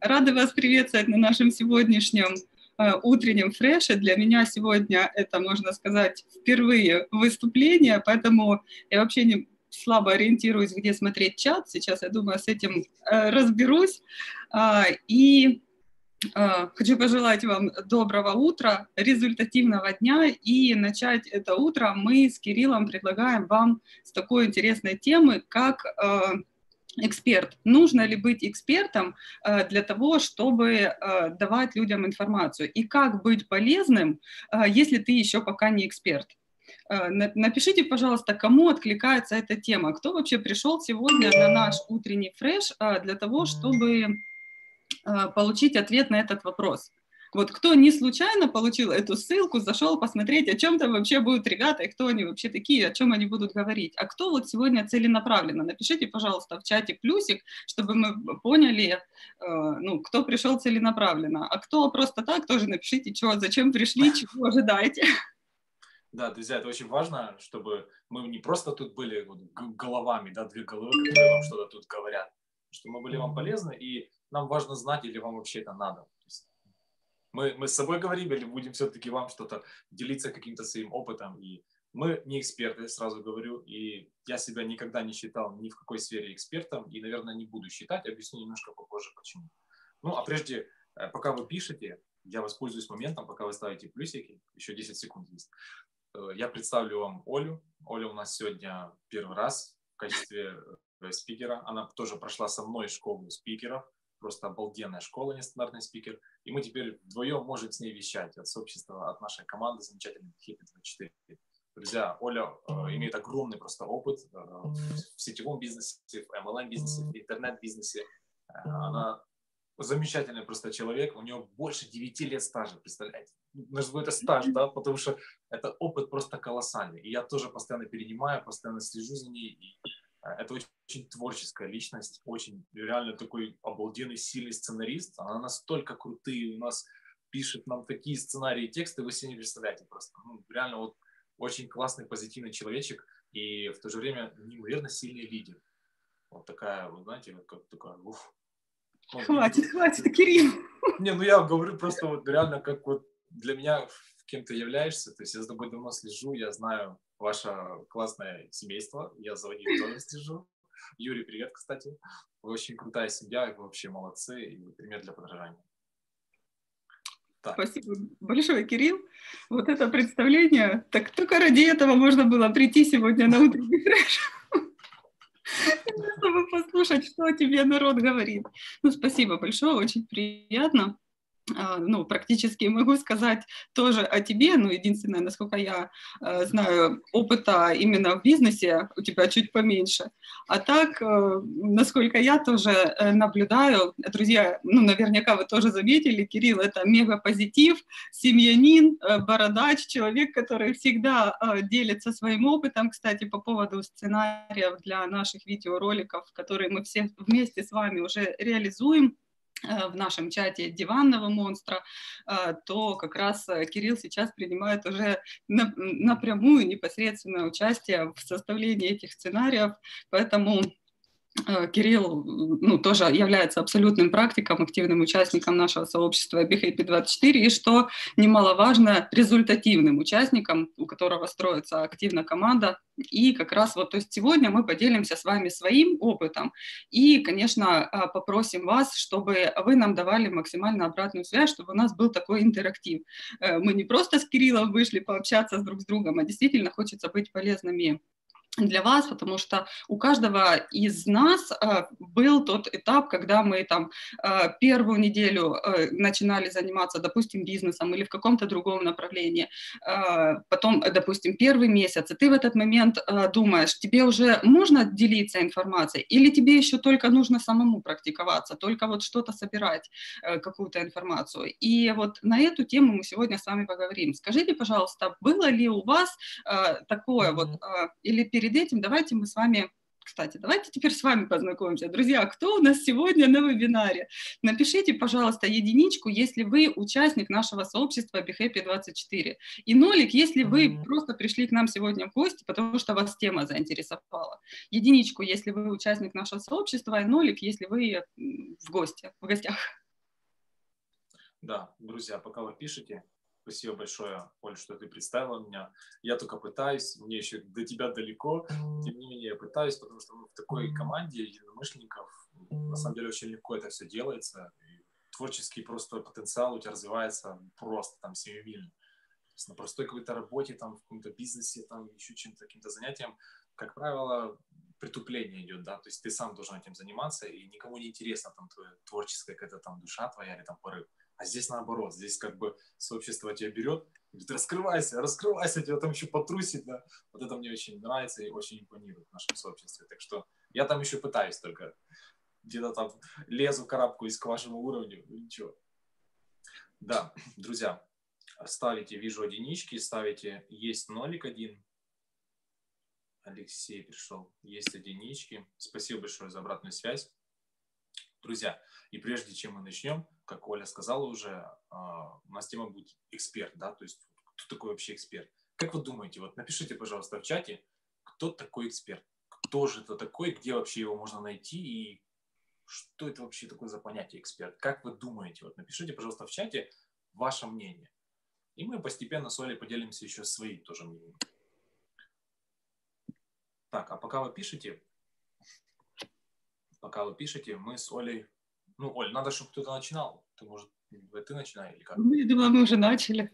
Рады вас приветствовать на нашем сегодняшнем э, утреннем фреше. Для меня сегодня это, можно сказать, впервые выступление, поэтому я вообще не слабо ориентируюсь, где смотреть чат. Сейчас, я думаю, с этим э, разберусь. А, и э, Хочу пожелать вам доброго утра, результативного дня, и начать это утро мы с Кириллом предлагаем вам с такой интересной темы, как эксперт. Нужно ли быть экспертом э, для того, чтобы э, давать людям информацию? И как быть полезным, э, если ты еще пока не эксперт? Напишите, пожалуйста, кому откликается эта тема, кто вообще пришел сегодня на наш утренний фреш для того, чтобы получить ответ на этот вопрос. Вот кто не случайно получил эту ссылку, зашел посмотреть, о чем там вообще будут ребята, и кто они вообще такие, о чем они будут говорить. А кто вот сегодня целенаправленно? Напишите, пожалуйста, в чате плюсик, чтобы мы поняли, э, ну, кто пришел целенаправленно. А кто просто так, тоже напишите, что, зачем пришли, чего ожидаете. Да, друзья, это очень важно, чтобы мы не просто тут были вот, головами, да, две головы, которые вам что-то тут говорят, что мы были вам полезны, и нам важно знать, или вам вообще это надо. Мы, мы с собой говорим или будем все-таки вам что-то делиться каким-то своим опытом. И мы не эксперты, сразу говорю, и я себя никогда не считал ни в какой сфере экспертом, и, наверное, не буду считать. Объясню немножко попозже, почему. Ну, а прежде, э, пока вы пишете, я воспользуюсь моментом, пока вы ставите плюсики, еще 10 секунд есть. Э, я представлю вам Олю. Оля у нас сегодня первый раз в качестве э, спикера. Она тоже прошла со мной школу спикеров просто обалденная школа, нестандартный спикер. И мы теперь вдвоем можем с ней вещать от сообщества, от нашей команды замечательной Happy 24. Друзья, Оля э, имеет огромный просто опыт э, в сетевом бизнесе, в MLM-бизнесе, в интернет-бизнесе. Э, она замечательный просто человек, у нее больше 9 лет стажа, представляете? Назову это стаж, да, потому что это опыт просто колоссальный. И я тоже постоянно перенимаю, постоянно слежу за ней. И это очень, очень творческая личность, очень реально такой обалденный, сильный сценарист. Она настолько крутые, у нас пишет нам такие сценарии и тексты, вы себе не представляете просто. Ну, реально вот очень классный, позитивный человечек и в то же время неимоверно сильный лидер. Вот такая, вот знаете, вот как такая, уф. Ну, хватит, хватит, Кирилл. Не, ну я говорю просто вот реально, как вот для меня кем ты являешься, то есть я за тобой давно слежу, я знаю, ваше классное семейство. Я за ним тоже слежу. Юрий, привет, кстати. Вы очень крутая семья, вы вообще молодцы, и вы пример для подражания. Так. Спасибо большое, Кирилл. Вот это представление, так только ради этого можно было прийти сегодня на утренний фреш, чтобы послушать, что тебе народ говорит. Ну, спасибо большое, очень приятно. А, ну, практически могу сказать тоже о тебе, но единственное, насколько я э, знаю, опыта именно в бизнесе у тебя чуть поменьше. А так, э, насколько я тоже э, наблюдаю, друзья, ну, наверняка вы тоже заметили, Кирилл, это мега-позитив, семьянин, бородач, человек, который всегда делится своим опытом, кстати, по поводу сценариев для наших видеороликов, которые мы все вместе с вами уже реализуем. Э, в нашем чате диванного монстра, э, то как раз э, Кирилл сейчас принимает уже напрямую непосредственное участие в составлении этих сценариев, поэтому Кирилл ну, тоже является абсолютным практиком, активным участником нашего сообщества BeHappy24, и что немаловажно, результативным участником, у которого строится активная команда. И как раз вот то есть сегодня мы поделимся с вами своим опытом и, конечно, а, попросим вас, чтобы вы нам давали максимально обратную связь, чтобы у нас был такой интерактив. Э, мы не просто с Кириллом вышли пообщаться друг с другом, а действительно хочется быть полезными для вас, потому что у каждого из нас э, был тот этап, когда мы там э, первую неделю э, начинали заниматься, допустим, бизнесом или в каком-то другом направлении, э, потом, допустим, первый месяц, и ты в этот момент э, думаешь, тебе уже можно делиться информацией или тебе еще только нужно самому практиковаться, только вот что-то собирать, э, какую-то информацию. И вот на эту тему мы сегодня с вами поговорим. Скажите, пожалуйста, было ли у вас такое вот, э, или перед этим давайте мы с вами кстати, давайте теперь с вами познакомимся. Друзья, кто у нас сегодня на вебинаре? Напишите, пожалуйста, единичку, если вы участник нашего сообщества BeHappy24. И нолик, если вы просто пришли к нам сегодня в гости, потому что вас тема заинтересовала. Единичку, если вы участник нашего сообщества, и нолик, если вы в гости, в гостях. Да, друзья, пока вы пишете, Спасибо большое, Оль, что ты представила меня. Я только пытаюсь, мне еще до тебя далеко, тем не менее я пытаюсь, потому что мы в такой команде единомышленников, на самом деле очень легко это все делается. И творческий просто потенциал у тебя развивается просто там семимильно. То есть на простой какой-то работе, там, в каком-то бизнесе, там, еще чем-то, каким-то занятием, как правило, притупление идет, да, то есть ты сам должен этим заниматься, и никому не интересно там твоя творческая какая-то там душа твоя или там порыв. А здесь наоборот, здесь как бы сообщество тебя берет, говорит, раскрывайся, раскрывайся, тебя там еще потрусит, да. Вот это мне очень нравится и очень импонирует в нашем сообществе. Так что я там еще пытаюсь только, где-то там лезу карабкаюсь к вашему уровню, ну ничего. Да, друзья, ставите, вижу единички, ставите есть нолик один. Алексей пришел, есть единички. Спасибо большое за обратную связь. Друзья, и прежде чем мы начнем, как Оля сказала уже, а, у нас тема будет эксперт, да, то есть кто такой вообще эксперт? Как вы думаете, вот напишите, пожалуйста, в чате, кто такой эксперт? Кто же это такой, где вообще его можно найти и что это вообще такое за понятие эксперт? Как вы думаете? Вот напишите, пожалуйста, в чате ваше мнение. И мы постепенно с Олей поделимся еще своим тоже мнением. Так, а пока вы пишете, пока вы пишете, мы с Олей... Ну, Оль, надо, чтобы кто-то начинал. Ты, может, ты начинай или как? Ну, я думала, мы уже начали.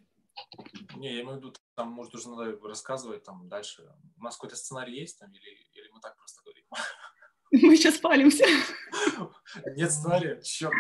Не, я имею в виду, там, может, уже надо рассказывать там дальше. У нас какой-то сценарий есть там или, или мы так просто говорим? Мы сейчас палимся. Нет сценария? Черт.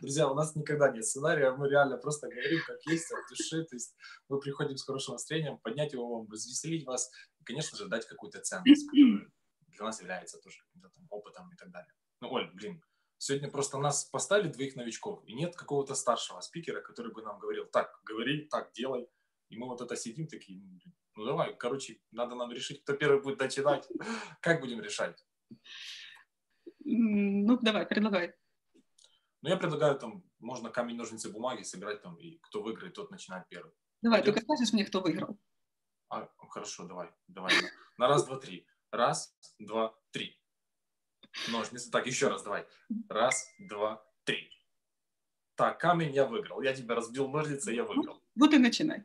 Друзья, у нас никогда нет сценария, мы реально просто говорим, как есть, от души. То есть мы приходим с хорошим настроением, поднять его вам, развеселить вас и, конечно же, дать какую-то ценность, которая для нас является тоже опытом и так далее. Ну, Оль, блин, сегодня просто нас поставили двоих новичков, и нет какого-то старшего спикера, который бы нам говорил, так, говори, так, делай. И мы вот это сидим такие, ну, ну давай, короче, надо нам решить, кто первый будет начинать. Как будем решать? Ну, давай, предлагай. Ну, я предлагаю там, можно камень, ножницы, бумаги сыграть там, и кто выиграет, тот начинает первый. Давай, Пойдем? только скажешь мне, кто выиграл. А, хорошо, давай, давай. На раз, два, три. Раз, два, три. Ножницы. Так, еще раз давай. Раз, два, три. Так, камень я выиграл. Я тебя разбил ножницы, я выиграл. Вот и начинай.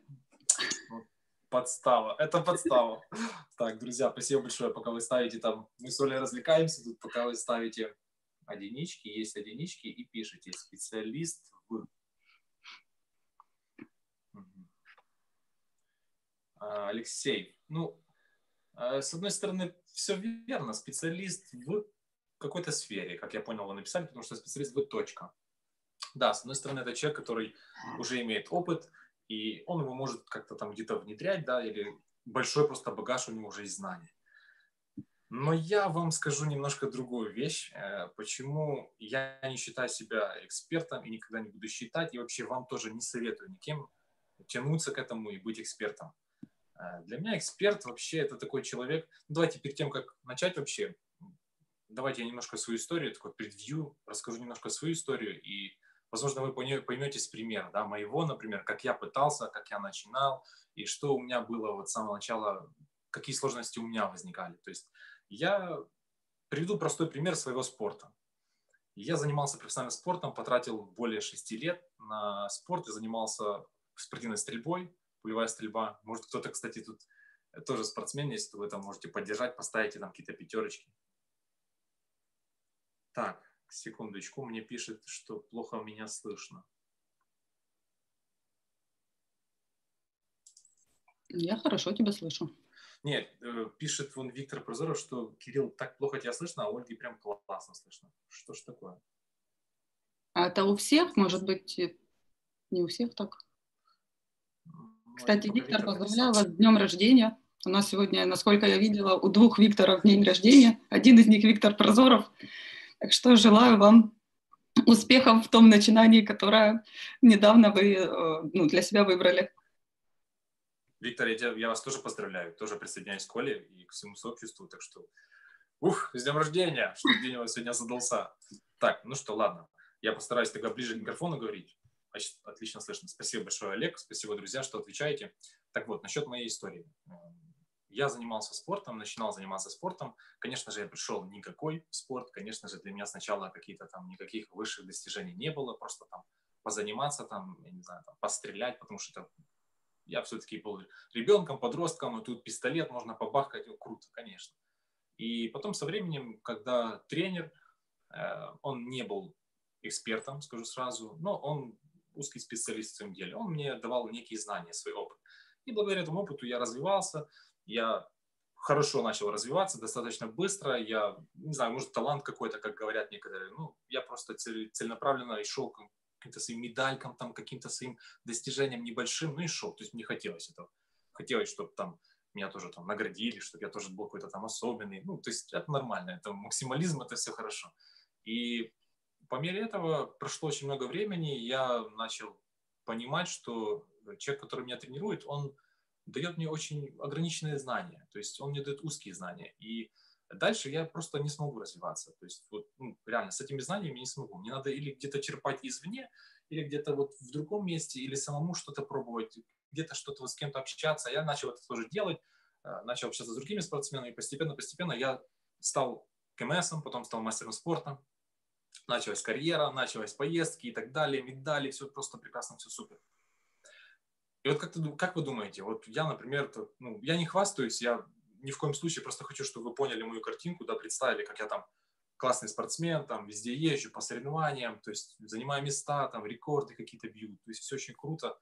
Подстава. Это подстава. Так, друзья, спасибо большое, пока вы ставите там. Мы с Олей развлекаемся тут, пока вы ставите одинички, есть одинички и пишите специалист в. А, Алексей, ну, а, с одной стороны, все верно, специалист в какой-то сфере, как я понял, вы написали, потому что специалист в точка. Да, с одной стороны, это человек, который уже имеет опыт, и он его может как-то там где-то внедрять, да, или большой просто багаж у него уже есть знаний. Но я вам скажу немножко другую вещь, э, почему я не считаю себя экспертом и никогда не буду считать, и вообще вам тоже не советую никем тянуться к этому и быть экспертом. Э, для меня эксперт вообще это такой человек. Ну, давайте перед тем, как начать вообще, давайте я немножко свою историю, такой предвью, расскажу немножко свою историю, и, возможно, вы поймете с примера, да, моего, например, как я пытался, как я начинал, и что у меня было вот с самого начала, какие сложности у меня возникали. То есть я приведу простой пример своего спорта. Я занимался профессиональным спортом, потратил более шести лет на спорт и занимался спортивной стрельбой, пулевая стрельба. Может, кто-то, кстати, тут тоже спортсмен, если вы там можете поддержать, поставите там какие-то пятерочки. Так, секундочку, мне пишет, что плохо меня слышно. Я хорошо тебя слышу. Нет, э, пишет вон Виктор Прозоров, что Кирилл, так плохо тебя слышно, а Ольге прям классно слышно. Что ж такое? А это у всех, может быть, не у всех так? Кстати, Виктор, поздравляю вас с днем рождения. У нас сегодня, насколько я видела, у двух Викторов день рождения. Один из них Виктор Прозоров. Так что желаю вам успехов в том начинании, которое недавно вы э, ну, для себя выбрали. Виктор, я, я вас тоже поздравляю, тоже присоединяюсь к Коле и к всему сообществу, так что, ух, с днем рождения, что день у вас сегодня задался. Так, ну что, ладно, я постараюсь тогда ближе к микрофону говорить. Отлично слышно. Спасибо большое, Олег, спасибо, друзья, что отвечаете. Так вот, насчет моей истории. Я занимался спортом, начинал заниматься спортом. Конечно же, я пришел никакой в спорт. Конечно же, для меня сначала какие-то там никаких высших достижений не было. Просто там позаниматься, там, я не знаю, там, пострелять, потому что это я все-таки был ребенком, подростком, и тут пистолет можно побахкать, ну, круто, конечно. И потом со временем, когда тренер, э, он не был экспертом, скажу сразу, но он узкий специалист в своем деле, он мне давал некие знания, свой опыт. И благодаря этому опыту я развивался, я хорошо начал развиваться, достаточно быстро, я, не знаю, может, талант какой-то, как говорят некоторые, ну, я просто цель, целенаправленно и шел каким-то своим медалькам, там, каким-то своим достижением небольшим, ну и шел. То есть мне хотелось этого. Хотелось, чтобы там меня тоже там наградили, чтобы я тоже был какой-то там особенный. Ну, то есть это нормально, это максимализм, это все хорошо. И по мере этого прошло очень много времени, я начал понимать, что человек, который меня тренирует, он дает мне очень ограниченные знания, то есть он мне дает узкие знания. И дальше я просто не смогу развиваться. То есть вот, ну, реально с этими знаниями не смогу. Мне надо или где-то черпать извне, или где-то вот в другом месте, или самому что-то пробовать, где-то что-то вот с кем-то общаться. Я начал это тоже делать, э, начал общаться с другими спортсменами, и постепенно-постепенно я стал КМСом, потом стал мастером спорта, началась карьера, началась поездки и так далее, медали, все просто прекрасно, все супер. И вот как, ты, как вы думаете, вот я, например, ну, я не хвастаюсь, я ни в коем случае просто хочу, чтобы вы поняли мою картинку, да, представили, как я там классный спортсмен, там везде езжу по соревнованиям, то есть занимаю места, там рекорды какие-то бью, то есть все очень круто.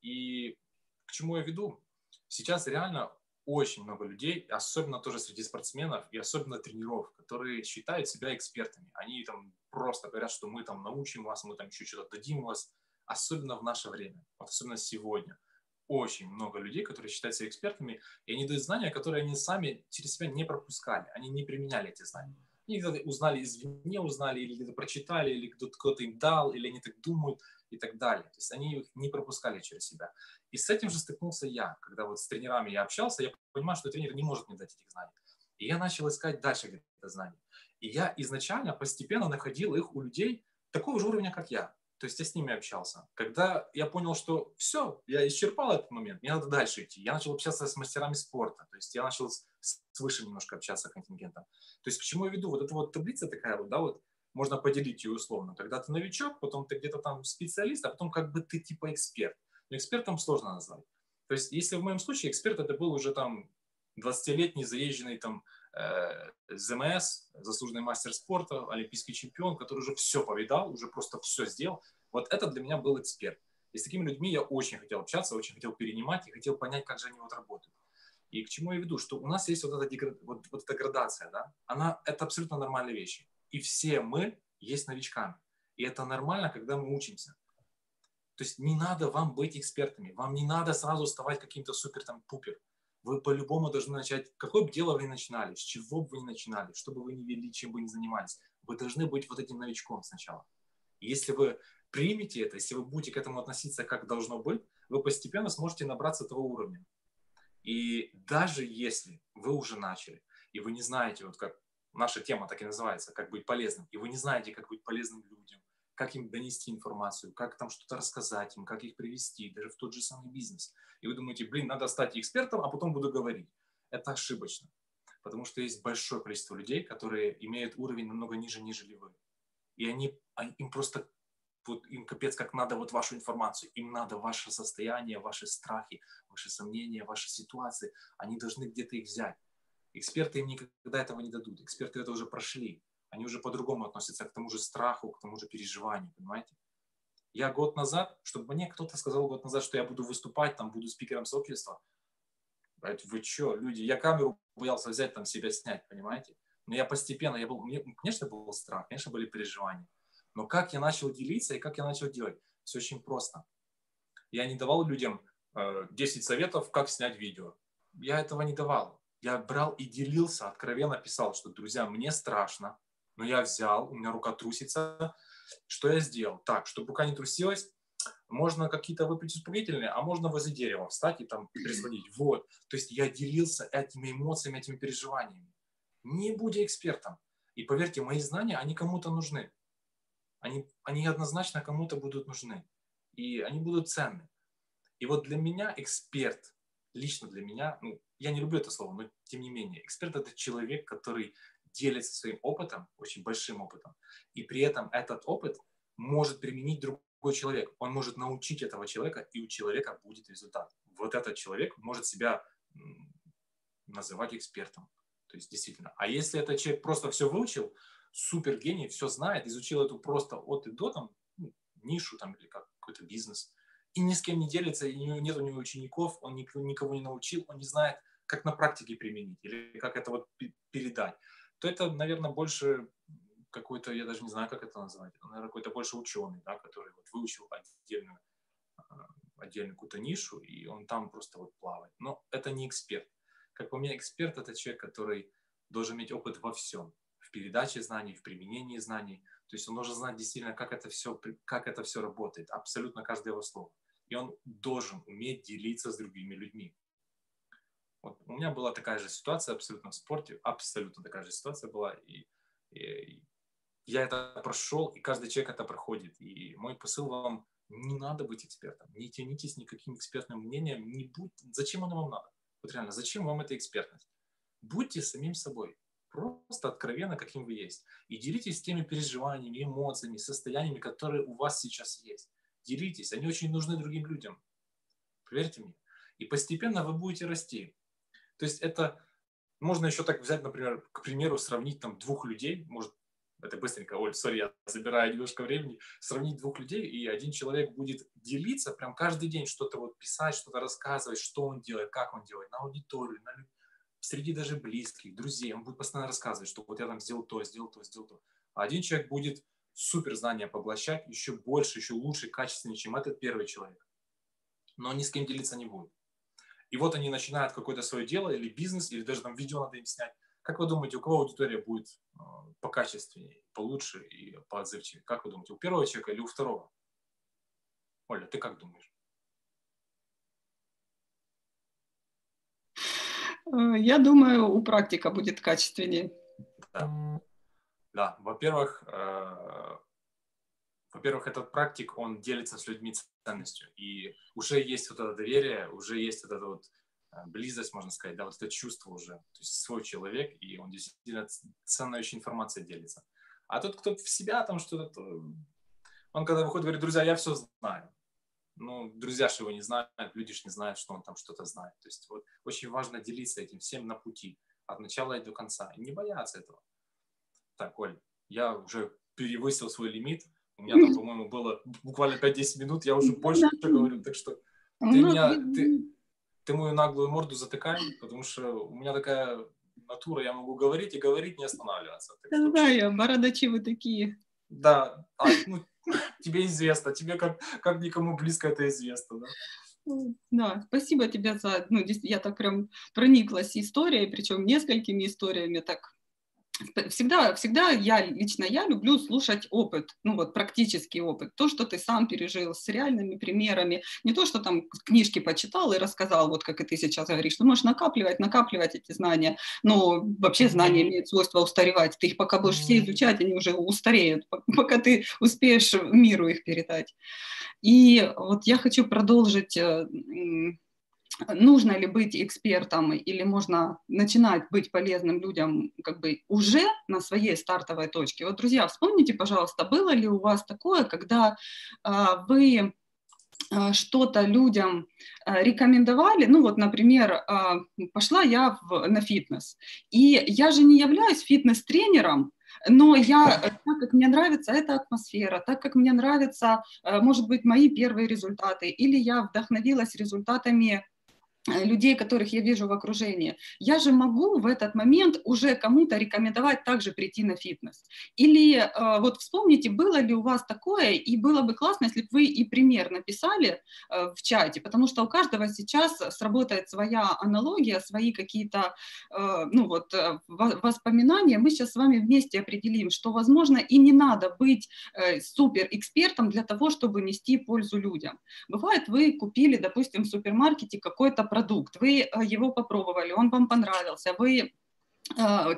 И к чему я веду? Сейчас реально очень много людей, особенно тоже среди спортсменов и особенно тренеров, которые считают себя экспертами. Они там просто говорят, что мы там научим вас, мы там еще что-то дадим вас, особенно в наше время, вот особенно сегодня – очень много людей, которые считают себя экспертами, и они дают знания, которые они сами через себя не пропускали, они не применяли эти знания. Они где-то узнали извне, узнали, или где-то прочитали, или кто-то им дал, или они так думают и так далее. То есть они их не пропускали через себя. И с этим же столкнулся я, когда вот с тренерами я общался, я понимаю, что тренер не может мне дать этих знаний. И я начал искать дальше где-то знания. И я изначально постепенно находил их у людей такого же уровня, как я. То есть я с ними общался. Когда я понял, что все, я исчерпал этот момент, мне надо дальше идти. Я начал общаться с мастерами спорта. То есть я начал свыше немножко общаться с контингентом. То есть к чему я веду? Вот эта вот таблица такая вот, да, вот, можно поделить ее условно. Когда ты новичок, потом ты где-то там специалист, а потом как бы ты типа эксперт. Но экспертом сложно назвать. То есть если в моем случае эксперт это был уже там 20-летний заезженный там ЗМС, заслуженный мастер спорта, олимпийский чемпион, который уже все повидал, уже просто все сделал. Вот это для меня был эксперт. И с такими людьми я очень хотел общаться, очень хотел перенимать и хотел понять, как же они вот работают. И к чему я веду? Что у нас есть вот эта, деград... вот, вот эта градация, да? Она, это абсолютно нормальные вещи. И все мы есть новичками. И это нормально, когда мы учимся. То есть не надо вам быть экспертами, вам не надо сразу вставать каким-то супер там пупер вы по-любому должны начать, какое бы дело вы ни начинали, с чего бы вы ни начинали, что бы вы ни вели, чем бы ни занимались, вы должны быть вот этим новичком сначала. И если вы примете это, если вы будете к этому относиться как должно быть, вы постепенно сможете набраться того уровня. И даже если вы уже начали, и вы не знаете, вот как наша тема так и называется, как быть полезным, и вы не знаете, как быть полезным людям, как им донести информацию, как там что-то рассказать им, как их привести, даже в тот же самый бизнес. И вы думаете, блин, надо стать экспертом, а потом буду говорить. Это ошибочно. Потому что есть большое количество людей, которые имеют уровень намного ниже, нежели вы. И они, им просто, вот им капец, как надо вот вашу информацию, им надо ваше состояние, ваши страхи, ваши сомнения, ваши ситуации. Они должны где-то их взять. Эксперты им никогда этого не дадут. Эксперты это уже прошли они уже по-другому относятся к тому же страху, к тому же переживанию, понимаете? Я год назад, чтобы мне кто-то сказал год назад, что я буду выступать, там буду спикером сообщества, вы что, люди, я камеру боялся взять, там себя снять, понимаете? Но я постепенно, я был, мне, конечно, был страх, конечно, были переживания. Но как я начал делиться и как я начал делать? Все очень просто. Я не давал людям э, 10 советов, как снять видео. Я этого не давал. Я брал и делился, откровенно писал, что, друзья, мне страшно, но я взял, у меня рука трусится. Что я сделал? Так, чтобы рука не трусилась, можно какие-то выпить успокоительные, а можно возле дерева встать и там прислонить. Вот. То есть я делился этими эмоциями, этими переживаниями. Не будя экспертом. И поверьте, мои знания, они кому-то нужны. Они, они однозначно кому-то будут нужны. И они будут ценны. И вот для меня эксперт, лично для меня, ну, я не люблю это слово, но тем не менее, эксперт – это человек, который делится своим опытом, очень большим опытом, и при этом этот опыт может применить другой человек. Он может научить этого человека, и у человека будет результат. Вот этот человек может себя называть экспертом. То есть действительно. А если этот человек просто все выучил, супер гений, все знает, изучил эту просто от и до, там, ну, нишу там, или как какой-то бизнес, и ни с кем не делится, и нет у него учеников, он никого не научил, он не знает, как на практике применить или как это вот передать, то это, наверное, больше какой-то, я даже не знаю, как это назвать, наверное, какой-то больше ученый, да, который вот выучил отдельную, а, отдельную какую-то нишу, и он там просто вот плавает. Но это не эксперт. Как по мне, эксперт – это человек, который должен иметь опыт во всем. В передаче знаний, в применении знаний. То есть он должен знать действительно, как это все, как это все работает. Абсолютно каждое его слово. И он должен уметь делиться с другими людьми. Вот у меня была такая же ситуация абсолютно в спорте. Абсолютно такая же ситуация была. И, и я это прошел, и каждый человек это проходит. И мой посыл вам – не надо быть экспертом. Не тянитесь никаким экспертным мнением. Не будь... Зачем оно вам надо? Вот реально, зачем вам эта экспертность? Будьте самим собой. Просто откровенно, каким вы есть. И делитесь теми переживаниями, эмоциями, состояниями, которые у вас сейчас есть. Делитесь, они очень нужны другим людям. Поверьте мне. И постепенно вы будете расти. То есть это можно еще так взять, например, к примеру, сравнить там двух людей, может, это быстренько, Оль, сори, я забираю немножко времени, сравнить двух людей, и один человек будет делиться прям каждый день что-то вот писать, что-то рассказывать, что он делает, как он делает, на аудиторию, на, среди даже близких, друзей, он будет постоянно рассказывать, что вот я там сделал то, сделал то, сделал то. А один человек будет супер знания поглощать, еще больше, еще лучше, качественнее, чем этот первый человек. Но ни с кем делиться не будет. И вот они начинают какое-то свое дело или бизнес, или даже там видео надо им снять. Как вы думаете, у кого аудитория будет э, покачественнее, получше и поотзывчивее? Как вы думаете, у первого человека или у второго? Оля, ты как думаешь? Э, я думаю, у практика будет качественнее. Да, да. во-первых, э, во-первых, этот практик, он делится с людьми ценностью, и уже есть вот это доверие, уже есть вот это вот Э, близость, можно сказать, да, вот это чувство уже, то есть свой человек, и он действительно ценной очень информацией делится. А тот, кто в себя там что-то, он когда выходит, говорит, друзья, я все знаю. Ну, друзья же его не знают, люди же не знают, что он там что-то знает. То есть вот очень важно делиться этим всем на пути, от начала и до конца, и не бояться этого. Так, Оль, я уже перевысил свой лимит, у меня там, по-моему, было буквально 5-10 минут, я уже больше говорю, так что ты ну, меня, ты, ты мою наглую морду затыкай, потому что у меня такая натура, я могу говорить и говорить, не останавливаться. Да, что... да, я бородачи вы такие. Да, а, ну, тебе известно, тебе как, как никому близко это известно, да? Да, спасибо тебе за, ну, я так прям прониклась историей, причем несколькими историями, так всегда, всегда я, лично я люблю слушать опыт, ну вот практический опыт, то, что ты сам пережил с реальными примерами, не то, что там книжки почитал и рассказал, вот как и ты сейчас говоришь, ты можешь накапливать, накапливать эти знания, но вообще знания имеют свойство устаревать, ты их пока будешь все изучать, они уже устареют, пока ты успеешь миру их передать. И вот я хочу продолжить э, нужно ли быть экспертом или можно начинать быть полезным людям как бы уже на своей стартовой точке. Вот, друзья, вспомните, пожалуйста, было ли у вас такое, когда а, вы а, что-то людям а, рекомендовали, ну вот, например, а, пошла я в, на фитнес, и я же не являюсь фитнес-тренером, но я, так как мне нравится эта атмосфера, так как мне нравятся, может быть, мои первые результаты, или я вдохновилась результатами Э, людей, которых я вижу в окружении, я же могу в этот момент уже кому-то рекомендовать также прийти на фитнес. Или э, вот вспомните, было ли у вас такое, и было бы классно, если бы вы и пример написали э, в чате, потому что у каждого сейчас сработает своя аналогия, свои какие-то ну вот, воспоминания. Мы сейчас с вами вместе определим, что, возможно, и не надо быть супер экспертом для того, чтобы нести пользу людям. Бывает, вы купили, допустим, в супермаркете какой-то продукт, вы э, его попробовали, он вам понравился, вы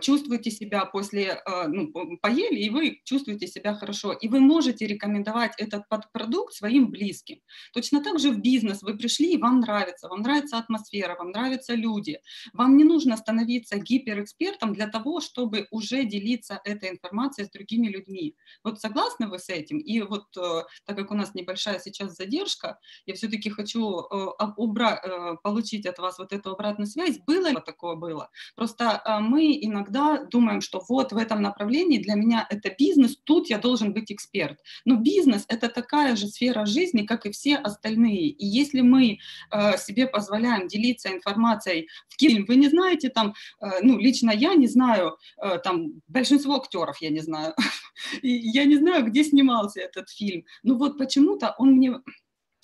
чувствуете себя после, а, ну, поели, и вы чувствуете себя хорошо, и вы можете рекомендовать этот продукт своим близким. Точно так же в бизнес вы пришли, и вам нравится, вам нравится атмосфера, вам нравятся люди. Вам не нужно становиться гиперэкспертом для того, чтобы уже делиться этой информацией с другими людьми. Вот согласны вы с этим? И вот э, так как у нас небольшая сейчас задержка, я все-таки хочу э, убра- э, получить от вас вот эту обратную связь. Было ли такое было? Просто мы мы иногда думаем, что вот в этом направлении для меня это бизнес, тут я должен быть эксперт. Но бизнес – это такая же сфера жизни, как и все остальные. И если мы э, себе позволяем делиться информацией в кино, вы не знаете там, э, ну, лично я не знаю, э, там, большинство актеров я не знаю, я не знаю, где снимался этот фильм, но вот почему-то он мне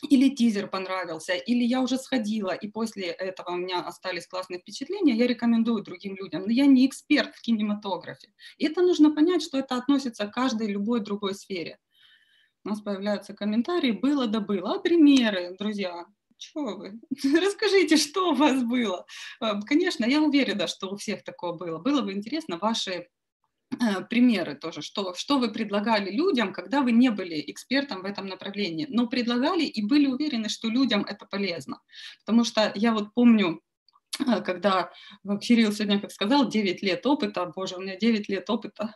или тизер понравился, или я уже сходила, и после этого у меня остались классные впечатления, я рекомендую другим людям. Но я не эксперт в кинематографе. И это нужно понять, что это относится к каждой любой другой сфере. У нас появляются комментарии «было да было». А примеры, друзья? Чего вы? Расскажите, что у вас было? Э, конечно, я уверена, что у всех такое было. Было бы интересно ваши примеры тоже, что, что вы предлагали людям, когда вы не были экспертом в этом направлении, но предлагали и были уверены, что людям это полезно. Потому что я вот помню, когда Кирилл сегодня, как сказал, 9 лет опыта, боже, у меня 9 лет опыта.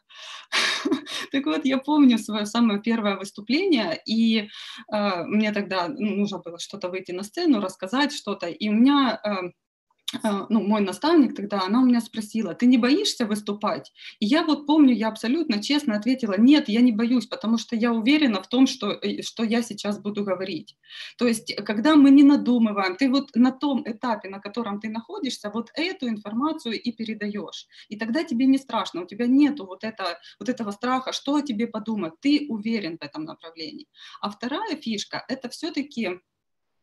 Так вот, я помню свое самое первое выступление, и э, мне тогда ну, нужно было что-то выйти на сцену, рассказать что-то, и у меня э, ну, мой наставник тогда, она у меня спросила, ты не боишься выступать? И я вот помню, я абсолютно честно ответила, нет, я не боюсь, потому что я уверена в том, что, э, что я сейчас буду говорить. То есть, когда мы не надумываем, ты вот на том этапе, на котором ты находишься, вот эту информацию и передаешь. И тогда тебе не страшно, у тебя нету вот, это, вот этого страха, что о тебе подумать, ты уверен в этом направлении. А вторая фишка, это все-таки Э,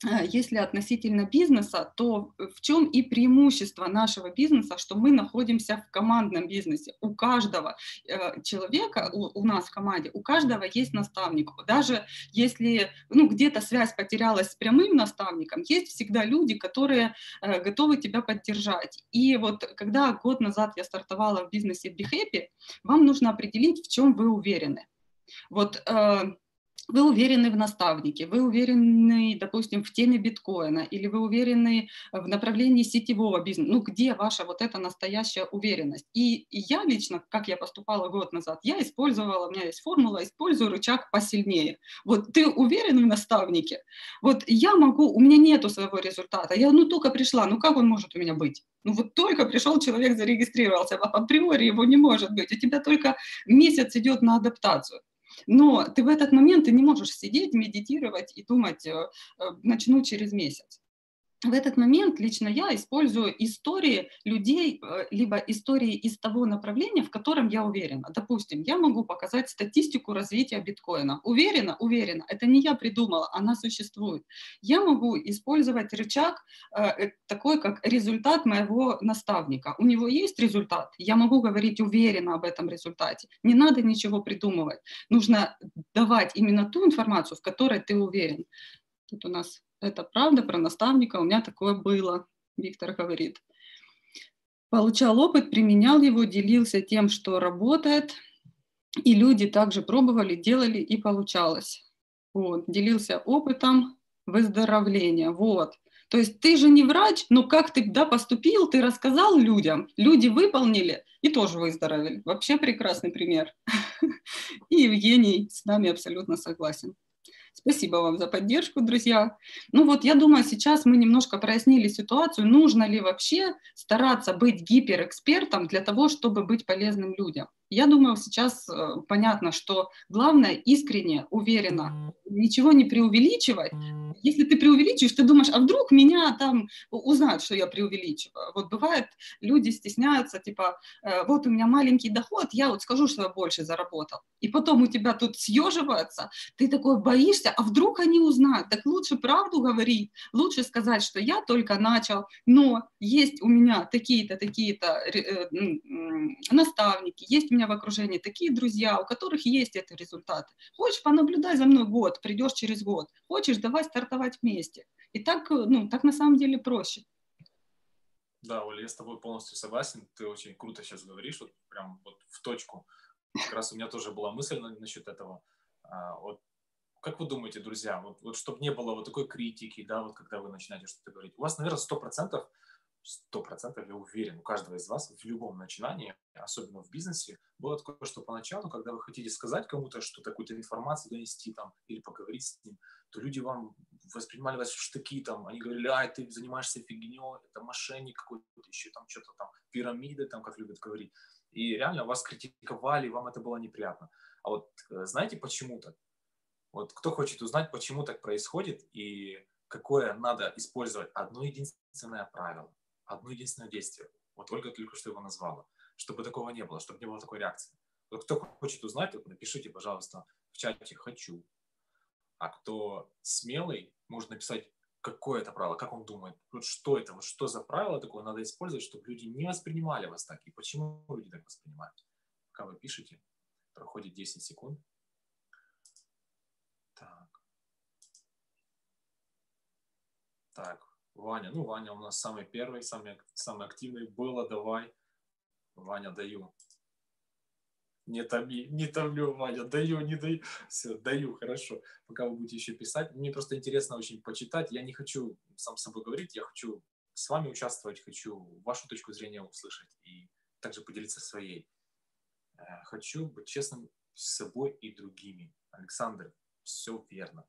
если относительно бизнеса, то в чем и преимущество нашего бизнеса, что мы находимся в командном бизнесе. У каждого э, человека, у, у нас в команде, у каждого есть наставник. Даже если ну, где-то связь потерялась с прямым наставником, есть всегда люди, которые э, готовы тебя поддержать. И вот когда год назад я стартовала в бизнесе Be Happy, вам нужно определить, в чем вы уверены. Вот вы уверены в наставнике, вы уверены, допустим, в теме биткоина, или вы уверены в направлении сетевого бизнеса, ну где ваша вот эта настоящая уверенность? И, я лично, как я поступала год назад, я использовала, у меня есть формула, использую рычаг посильнее. Вот ты уверен в наставнике? Вот я могу, у меня нету своего результата, я ну только пришла, ну как он может у меня быть? Ну вот только пришел человек, зарегистрировался, а априори его не может быть, у тебя только месяц идет на адаптацию. Но ты в этот момент ты не можешь сидеть, медитировать и думать, э, э, начну через месяц в этот момент лично я использую истории людей, э, либо истории из того направления, в котором я уверена. Допустим, я могу показать статистику развития биткоина. Уверена? Уверена. Это не я придумала, она существует. Я могу использовать рычаг э, такой, как результат моего наставника. У него есть результат, я могу говорить уверенно об этом результате. Не надо ничего придумывать. Нужно давать именно ту информацию, в которой ты уверен. Тут у нас это правда про наставника, у меня такое было, Виктор говорит. Получал опыт, применял его, делился тем, что работает, и люди также пробовали, делали, и получалось. Вот, делился опытом выздоровления. Вот. То есть ты же не врач, но как ты да, поступил, ты рассказал людям, люди выполнили и тоже выздоровели. Вообще прекрасный пример. И Евгений с нами абсолютно согласен. Спасибо вам за поддержку, друзья. Ну вот, я думаю, сейчас мы немножко прояснили ситуацию, нужно ли вообще стараться быть гиперэкспертом для того, чтобы быть полезным людям. Я думаю, сейчас э, понятно, что главное искренне, уверенно, ничего не преувеличивать, если ты преувеличиваешь, ты думаешь, а вдруг меня там узнают, что я преувеличиваю. Вот бывает, люди стесняются, типа, э, вот у меня маленький доход, я вот скажу, что я больше заработал. И потом у тебя тут съеживается, ты такой боишься, а вдруг они узнают. Так лучше правду говорить, лучше сказать, что я только начал, но есть у меня такие-то, такие-то э, наставники, есть у меня в окружении такие друзья, у которых есть эти результаты. Хочешь, понаблюдай за мной год, придешь через год. Хочешь, давай стартовать вместе. И так, э, ну, так на самом деле проще. Да, Оля, я с тобой полностью согласен. Ты очень круто сейчас говоришь, вот прям вот в точку. Как раз у меня тоже была мысль насчет этого. А, вот как вы думаете, друзья, вот, вот чтобы не было вот такой критики, да, вот когда вы начинаете что-то говорить, у вас, наверное, сто процентов сто процентов я уверен, у каждого из вас в любом начинании, особенно в бизнесе, было такое, что поначалу, когда вы хотите сказать кому-то что-то, какую-то информацию донести там или поговорить с ним, то люди вам воспринимали вас в штыки, там, они говорили, ай, ты занимаешься фигней, это мошенник какой-то, еще там что-то там, пирамиды, там, как любят говорить. И реально вас критиковали, вам это было неприятно. А вот э, знаете, почему так? Вот кто хочет узнать, почему так происходит и какое надо использовать одно единственное правило одно единственное действие. Вот Ольга только что его назвала. Чтобы такого не было, чтобы не было такой реакции. Вот кто хочет узнать, вот напишите, пожалуйста, в чате «хочу». А кто смелый, может написать, какое это правило, как он думает, вот что это, вот что за правило такое надо использовать, чтобы люди не воспринимали вас так, и почему люди так воспринимают. Пока вы пишете, проходит 10 секунд. Так. Так, Ваня, ну, Ваня у нас самый первый, самый, самый активный. Было, давай. Ваня, даю. Не томи, не томлю, Ваня, даю, не даю. Все, даю, хорошо. Пока вы будете еще писать. Мне просто интересно очень почитать. Я не хочу сам с собой говорить, я хочу с вами участвовать, хочу вашу точку зрения услышать и также поделиться своей. Э, хочу быть честным с собой и другими. Александр, все верно.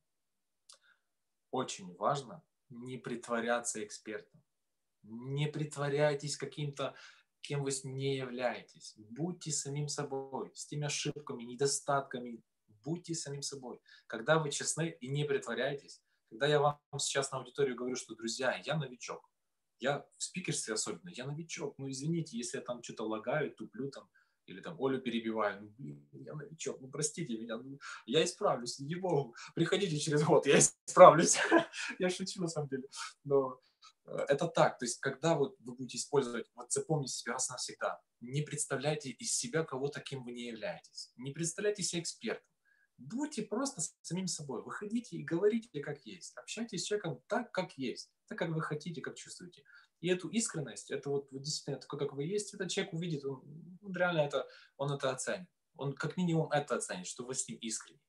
Очень важно не притворяться экспертом. Не притворяйтесь каким-то, кем вы не являетесь. Будьте самим собой, с теми ошибками, недостатками. Будьте самим собой. Когда вы честны и не притворяетесь, когда я вам сейчас на аудиторию говорю, что, друзья, я новичок, я в спикерстве особенно, я новичок, ну извините, если я там что-то лагаю, туплю там, или там Олю перебиваю, ну, блин, я новичок, ну, простите меня, ну, я исправлюсь, не могу, приходите через год, я исправлюсь. я шучу на самом деле, но э, это так, то есть когда вот вы будете использовать, вот запомните себе раз навсегда, не представляйте из себя кого-то, кем вы не являетесь, не представляйте себя экспертом, будьте просто самим собой, выходите и говорите как есть, общайтесь с человеком так, как есть, так, как вы хотите, как чувствуете. И эту искренность, это вот, вот действительно такой, как вы есть, этот человек увидит, он, он реально это, он это оценит. Он как минимум это оценит, что вы с ним искренне.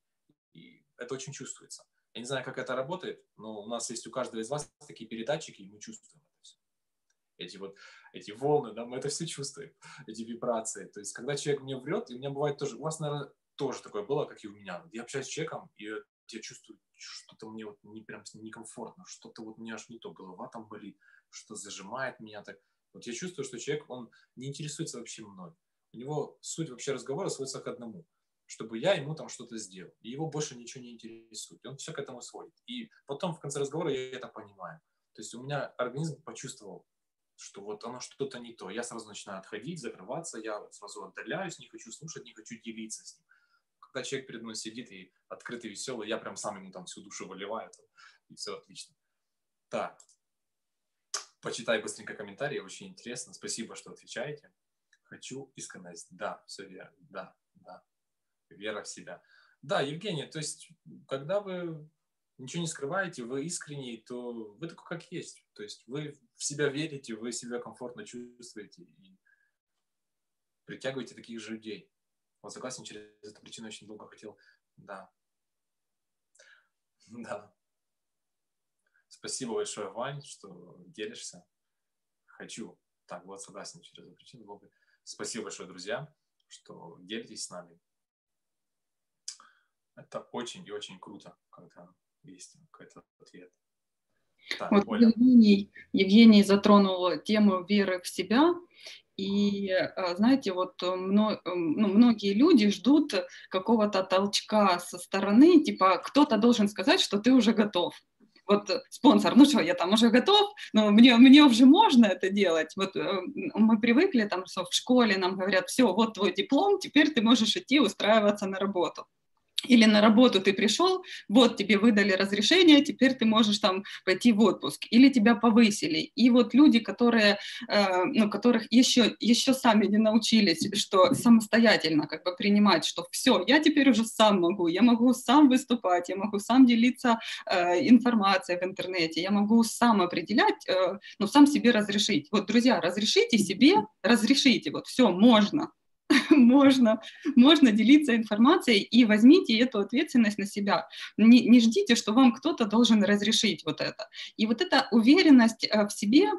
И это очень чувствуется. Я не знаю, как это работает, но у нас есть у каждого из вас такие передатчики, и мы чувствуем это все. Эти вот, эти волны, да, мы это все чувствуем, эти вибрации. То есть, когда человек мне врет, и у меня бывает тоже, у вас, наверное, тоже такое было, как и у меня. Я общаюсь с человеком, и я чувствую, что-то мне вот не прям некомфортно, что-то вот мне аж не то, голова там болит, что зажимает меня так. Вот я чувствую, что человек, он не интересуется вообще мной. У него суть вообще разговора сводится к одному, чтобы я ему там что-то сделал. И его больше ничего не интересует. И он все к этому сводит. И потом в конце разговора я это понимаю. То есть у меня организм почувствовал, что вот оно что-то не то. Я сразу начинаю отходить, закрываться, я сразу отдаляюсь, не хочу слушать, не хочу делиться с ним. Когда человек передо мной сидит и открытый, веселый, я прям сам ему там всю душу выливаю, и все отлично. Так, Почитай быстренько комментарии, очень интересно. Спасибо, что отвечаете. Хочу искренность. Да, все верно. Да, да. Вера в себя. Да, Евгений, то есть, когда вы ничего не скрываете, вы искренний, то вы такой, как есть. То есть, вы в себя верите, вы себя комфортно чувствуете и притягиваете таких же людей. Вот согласен, через эту причину очень долго хотел. Да. Да. Спасибо большое, Вань, что делишься. Хочу. Так, вот согласен через эту причину. Бога. Спасибо большое, друзья, что делитесь с нами. Это очень и очень круто, когда есть какой-то ответ. Так, вот Евгений, Евгений затронул тему веры в себя. И а, знаете, вот ну, многие люди ждут какого-то толчка со стороны, типа кто-то должен сказать, что ты уже готов. Вот спонсор, ну что, я там уже готов, но мне, мне уже можно это делать. Вот э, мы привыкли, там, в школе нам говорят, все, вот твой диплом, теперь ты можешь идти устраиваться на работу или на работу ты пришел, вот тебе выдали разрешение, теперь ты можешь там пойти в отпуск, или тебя повысили. И вот люди, которые, э, ну, которых еще, еще сами не научились, что самостоятельно как бы принимать, что все, я теперь уже сам могу, я могу сам выступать, я могу сам делиться э, информацией в интернете, я могу сам определять, э, ну, сам себе разрешить. Вот, друзья, разрешите себе, разрешите, вот все, можно, можно, можно делиться информацией и возьмите эту ответственность на себя. Не, не ждите, что вам кто-то должен разрешить вот это. И вот эта уверенность э, в себе,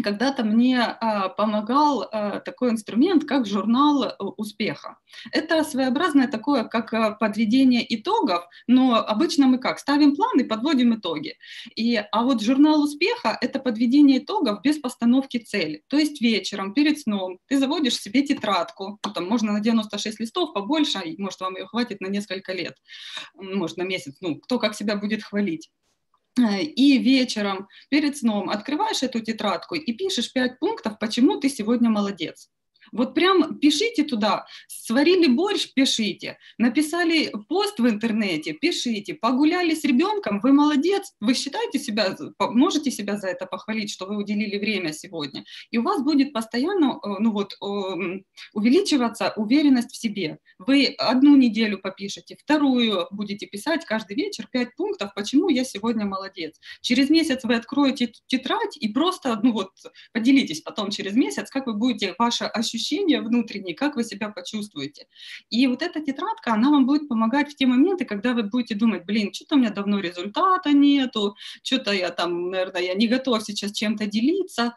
когда-то мне а, помогал а, такой инструмент, как журнал э, успеха. Это своеобразное такое, как а, подведение итогов, но обычно мы как? Ставим план и подводим итоги. И, а вот журнал успеха – это подведение итогов без постановки цели. То есть вечером, перед сном, ты заводишь себе тетрадку, ну, там можно на 96 листов побольше, может, вам ее хватит на несколько лет, может, на месяц, ну, кто как себя будет хвалить. Э, и вечером перед сном открываешь эту тетрадку и пишешь пять пунктов, почему ты сегодня молодец. Вот прям пишите туда, сварили борщ, пишите, написали пост в интернете, пишите, погуляли с ребенком, вы молодец, вы считаете себя, можете себя за это похвалить, что вы уделили время сегодня, и у вас будет постоянно э, ну вот, эм, увеличиваться уверенность в себе. Вы одну неделю попишете, вторую будете писать каждый вечер пять пунктов, почему я сегодня молодец. Через месяц вы откроете тетрадь и просто, ну вот, поделитесь потом через месяц, как вы будете, ваше ощущение ощущения внутренние, как вы себя почувствуете. И вот эта тетрадка, она вам будет помогать в те моменты, когда вы будете думать, блин, что-то у меня давно результата нету, что-то я там, наверное, я не готов сейчас чем-то делиться.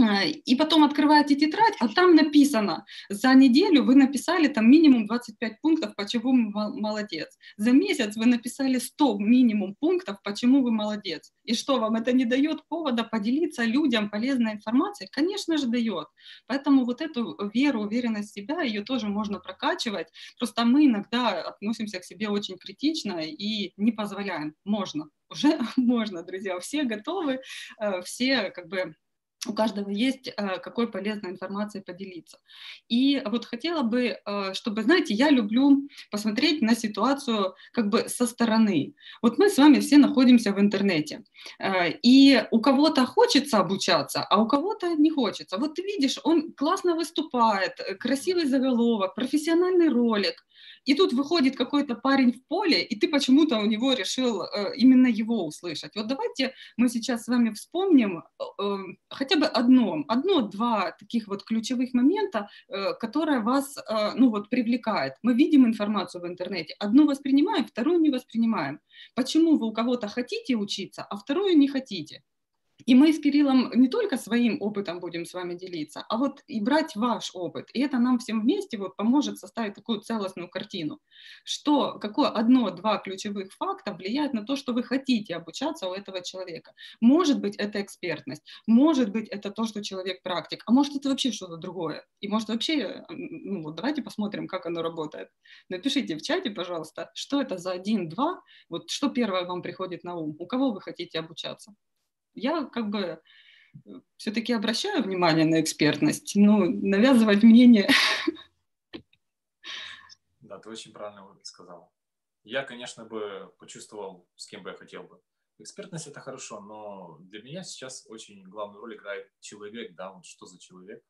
А, и потом открываете тетрадь, а там написано, за неделю вы написали там минимум 25 пунктов, почему вы молодец. За месяц вы написали 100 минимум пунктов, почему вы молодец. И что, вам это не дает повода поделиться людям полезной информацией? Конечно же дает. Поэтому вот эту веру, уверенность в себя, ее тоже можно прокачивать. Просто мы иногда относимся к себе очень критично и не позволяем. Можно, уже можно, друзья, все готовы, э, все как бы у каждого есть э, какой полезной информацией поделиться. И вот хотела бы, э, чтобы, знаете, я люблю посмотреть на ситуацию как бы со стороны. Вот мы с вами все находимся в интернете, э, и у кого-то хочется обучаться, а у кого-то не хочется. Вот ты видишь, он классно выступает, красивый заголовок, профессиональный ролик, и тут выходит какой-то парень в поле, и ты почему-то у него решил именно его услышать. Вот давайте мы сейчас с вами вспомним э хотя бы одно, одно-два таких вот ключевых момента, э, которые вас, э, ну вот, привлекает. Мы видим информацию в интернете, одну воспринимаем, вторую не воспринимаем. Почему вы у кого-то хотите учиться, а вторую не хотите? И мы с Кириллом не только своим опытом будем с вами делиться, а вот и брать ваш опыт. И это нам всем вместе вот поможет составить такую целостную картину. Что, какое одно-два ключевых факта влияет на то, что вы хотите обучаться у этого человека. Может быть, это экспертность, может быть, это то, что человек практик, а может, это вообще что-то другое. И может вообще, ну вот давайте посмотрим, как оно работает. Напишите в чате, пожалуйста, что это за один-два, вот что первое вам приходит на ум, у кого вы хотите обучаться я как бы э, все-таки обращаю внимание на экспертность, ну, навязывать мнение. Да, ты очень правильно сказала. Я, конечно, бы почувствовал, с кем бы я хотел бы. Экспертность это хорошо, но для меня сейчас очень главную роль играет человек, да, вот что за человек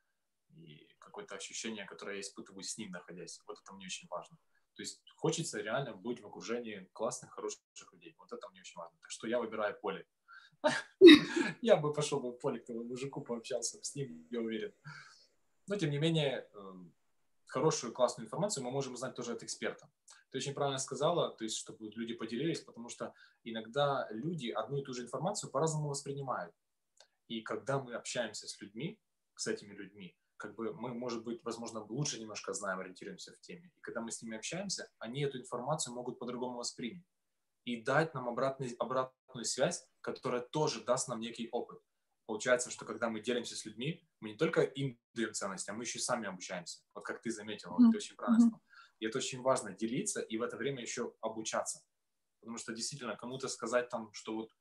и какое-то ощущение, которое я испытываю с ним находясь. Вот это мне очень важно. То есть хочется реально быть в окружении классных, хороших людей. Вот это мне очень важно. Так что я выбираю поле. Я бы пошел бы поле к мужику, пообщался с ним, я уверен. Но, тем не менее, эм, хорошую, классную информацию мы можем узнать тоже от эксперта. Ты очень правильно сказала, то есть, чтобы люди поделились, потому что иногда люди одну и ту же информацию по-разному воспринимают. И когда мы общаемся с людьми, с этими людьми, как бы мы, может быть, возможно, лучше немножко знаем, ориентируемся в теме. И когда мы с ними общаемся, они эту информацию могут по-другому воспринять и дать нам обратный, обратную связь, которая тоже даст нам некий опыт. Получается, что когда мы делимся с людьми, мы не только им даем ценность, а мы еще и сами обучаемся. Вот как ты заметила, mm-hmm. ты очень правильно сказал. И это очень важно, делиться и в это время еще обучаться. Потому что действительно кому-то сказать там, что вот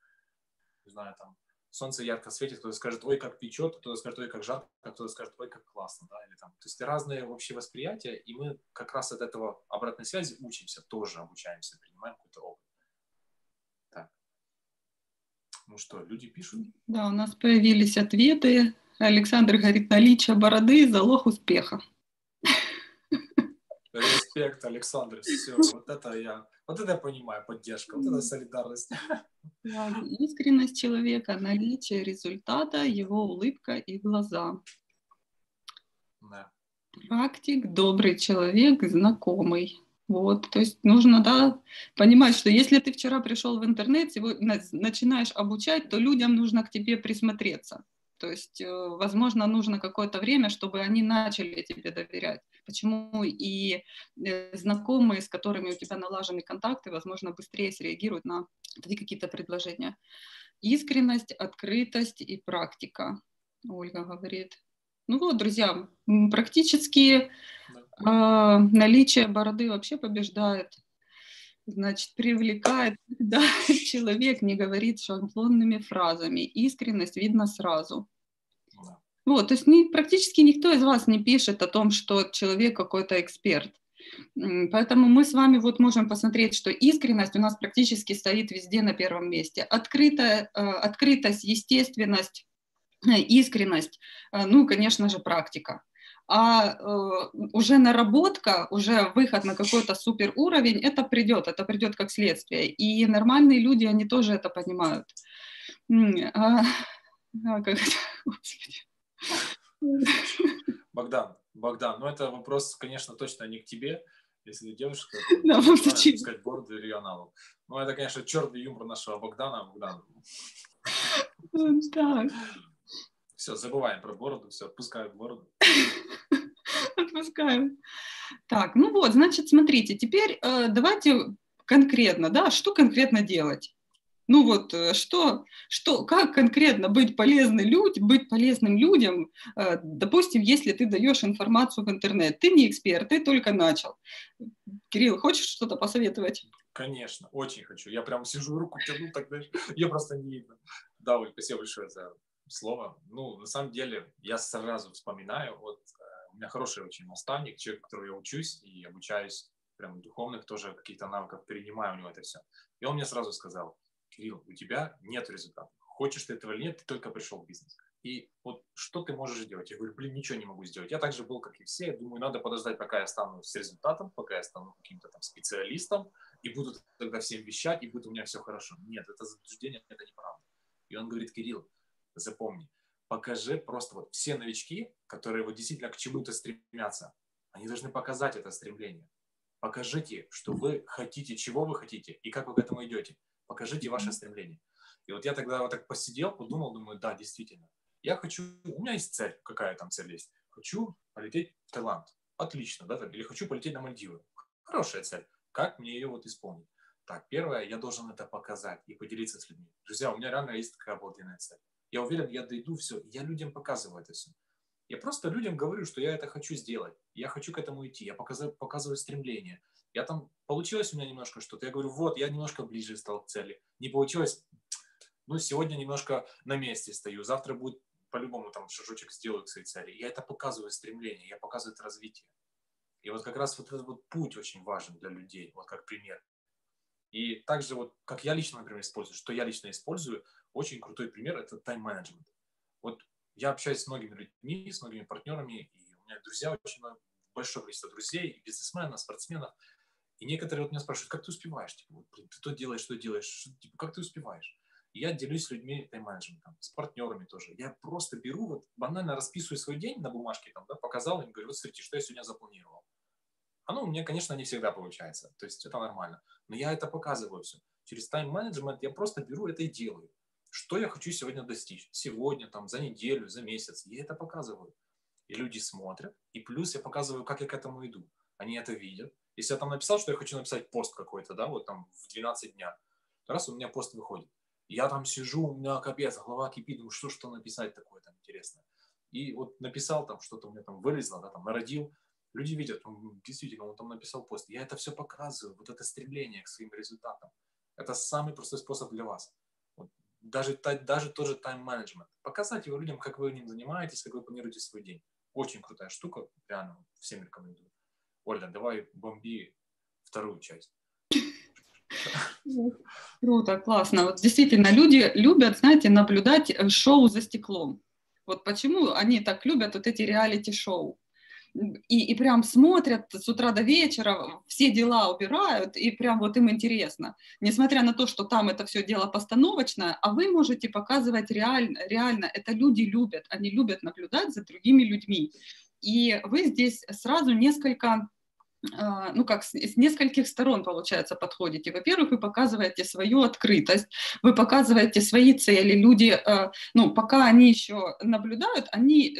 не знаю, там, солнце ярко светит, кто-то скажет, ой, как печет, кто-то скажет, ой, как жарко, кто-то скажет, ой, как классно, да, или там, то есть разные вообще восприятия, и мы как раз от этого обратной связи учимся, тоже обучаемся, принимаем какой-то опыт. Так. Ну что, люди пишут? Да, у нас появились ответы. Александр говорит, наличие бороды – залог успеха. Респект, Александр, все, вот это я, вот это я понимаю, поддержка, вот это солидарность. Искренность человека, наличие результата, его улыбка и глаза. Да. Практик, добрый человек, знакомый. Вот, то есть нужно, да, понимать, что если ты вчера пришел в интернет, сегодня начинаешь обучать, то людям нужно к тебе присмотреться. То есть, э, возможно, нужно какое-то время, чтобы они начали тебе доверять. Почему и э, знакомые, с которыми у тебя налажены контакты, возможно, быстрее среагируют на твои какие-то предложения. Искренность, открытость и практика, Ольга говорит. Ну вот, друзья, практически э, наличие бороды вообще побеждает значит, привлекает, да, человек не говорит шаблонными фразами. Искренность видно сразу. Вот, то есть не, практически никто из вас не пишет о том, что человек какой-то эксперт. Поэтому мы с вами вот можем посмотреть, что искренность у нас практически стоит везде на первом месте. Открытая, э, открытость, естественность, э, искренность, э, ну, конечно же, практика а э, уже наработка, уже выход на какой-то супер уровень, это придет, это придет как следствие. И нормальные люди, они тоже это понимают. А, а, как Богдан, Богдан, ну это вопрос, конечно, точно не к тебе, если ты девушка, да, то, сказать бороду или аналог. Ну это, конечно, черный юмор нашего Богдана. Богдан. Да. Все, забываем про бороду, все, отпускаем бороду. Отпускаем. Так, ну вот, значит, смотрите, теперь э, давайте конкретно, да, что конкретно делать? Ну вот, э, что, что, как конкретно быть полезным людям, быть полезным людям, э, допустим, если ты даешь информацию в интернет, ты не эксперт, ты только начал. Кирилл, хочешь что-то посоветовать? Конечно, очень хочу. Я прям сижу, руку тяну, тогда я просто не видно. Да, Оль, спасибо большое за слово. Ну, на самом деле, я сразу вспоминаю, вот э, у меня хороший очень наставник, человек, которого я учусь и обучаюсь прям духовных тоже каких-то навыков, перенимаю у него это все. И он мне сразу сказал, Кирилл, у тебя нет результата. Хочешь ты этого или нет, ты только пришел в бизнес. И вот что ты можешь сделать? Я говорю, блин, ничего не могу сделать. Я также был, как и все. Я думаю, надо подождать, пока я стану с результатом, пока я стану каким-то там специалистом, и буду тогда всем вещать, и будет у меня все хорошо. Нет, это заблуждение, это неправда. И он говорит, Кирилл, запомни, покажи просто вот все новички, которые вот действительно к чему-то стремятся, они должны показать это стремление. Покажите, что вы хотите, чего вы хотите и как вы к этому идете. Покажите ваше стремление. И вот я тогда вот так посидел, подумал, думаю, да, действительно. Я хочу, у меня есть цель, какая там цель есть. Хочу полететь в Таиланд. Отлично, да, или хочу полететь на Мальдивы. Хорошая цель. Как мне ее вот исполнить? Так, первое, я должен это показать и поделиться с людьми. Друзья, у меня реально есть такая обалденная цель. Я уверен, я дойду все. Я людям показываю это все. Я просто людям говорю, что я это хочу сделать. Я хочу к этому идти. Я показываю, показываю стремление. Я там, получилось у меня немножко что-то. Я говорю, вот, я немножко ближе стал к цели. Не получилось, ну, сегодня немножко на месте стою. Завтра будет по-любому там шажочек сделаю к своей цели. Я это показываю стремление, я показываю это развитие. И вот как раз вот этот вот путь очень важен для людей, вот как пример. И также вот, как я лично, например, использую, что я лично использую, очень крутой пример – это тайм-менеджмент. Вот я общаюсь с многими людьми, с многими партнерами, и у меня друзья очень большое количество друзей, и бизнесменов, спортсменов. И некоторые вот меня спрашивают, как ты успеваешь? Типа, вот, блин, ты то делаешь, что делаешь, типа, как ты успеваешь? И я делюсь с людьми тайм-менеджментом, с партнерами тоже. Я просто беру, вот банально расписываю свой день на бумажке, там, да, показал им, говорю, вот смотрите, что я сегодня запланировал. Оно у меня, конечно, не всегда получается, то есть это нормально. Но я это показываю все. Через тайм-менеджмент я просто беру это и делаю что я хочу сегодня достичь, сегодня, там, за неделю, за месяц. Я это показываю. И люди смотрят, и плюс я показываю, как я к этому иду. Они это видят. Если я там написал, что я хочу написать пост какой-то, да, вот там в 12 дня, раз у меня пост выходит. Я там сижу, у меня капец, голова кипит, думаю, что что написать такое там интересное. И вот написал там, что-то у меня там вылезло, да, там народил. Люди видят, он, действительно, он там написал пост. Я это все показываю, вот это стремление к своим результатам. Это самый простой способ для вас даже, даже тот же тайм-менеджмент. Показать его людям, как вы ним занимаетесь, как вы планируете свой день. Очень крутая штука, реально, всем рекомендую. Ольга, давай бомби вторую часть. Круто, классно. Вот действительно, люди любят, знаете, наблюдать шоу за стеклом. Вот почему они так любят вот эти реалити-шоу и, и прям смотрят с утра до вечера, все дела убирают, и прям вот им интересно. Несмотря на то, что там это все дело постановочное, а вы можете показывать реально, реально, это люди любят, они любят наблюдать за другими людьми. И вы здесь сразу несколько ну как, с, нескольких сторон, получается, подходите. Во-первых, вы показываете свою открытость, вы показываете свои цели. Люди, а, ну, пока они еще наблюдают, они,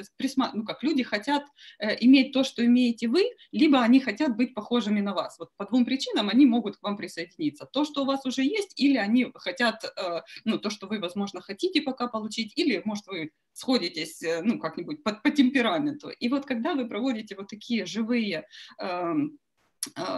ну как, люди хотят э, иметь то, что имеете вы, либо они хотят быть похожими на вас. Вот по двум причинам они могут к вам присоединиться. То, что у вас уже есть, или они хотят, э, ну, то, что вы, возможно, хотите пока получить, или, может, вы сходитесь, э, ну, как-нибудь по, по темпераменту. И вот когда вы проводите вот такие живые э, а,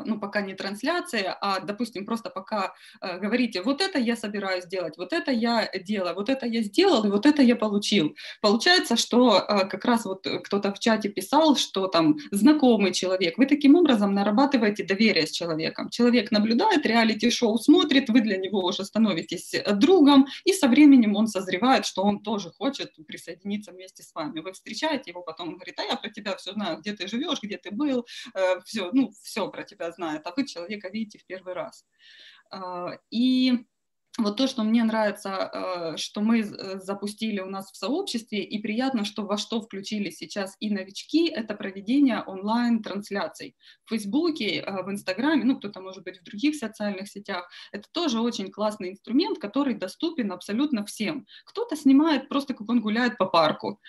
ну, пока не трансляция, а, допустим, просто пока э, говорите, вот это я собираюсь делать, вот это я делаю, вот это я сделал, и вот это я получил. Получается, что э, как раз вот кто-то в чате писал, что там знакомый человек, вы таким образом нарабатываете доверие с человеком. Человек наблюдает, реалити-шоу смотрит, вы для него уже становитесь э, другом, и со временем он созревает, что он тоже хочет присоединиться вместе с вами. Вы встречаете его, потом он говорит, а я про тебя все знаю, где ты живешь, где ты был, все, ну, все про тебя знает, а вы человека видите в первый раз. А, и вот то, что мне нравится, э, что мы э, запустили у нас в сообществе, и приятно, что во что включили сейчас и новички, это проведение онлайн-трансляций в Фейсбуке, э, в Инстаграме, ну, кто-то, может быть, в других социальных сетях. Это тоже очень классный инструмент, который доступен абсолютно всем. Кто-то снимает просто, как он гуляет по парку,